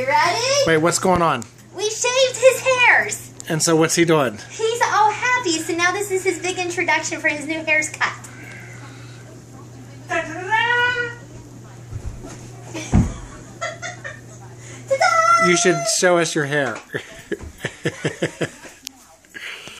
you ready? Wait, what's going on? We shaved his hairs. And so what's he doing? He's all happy, so now this is his big introduction for his new hair's cut. You should show us your hair.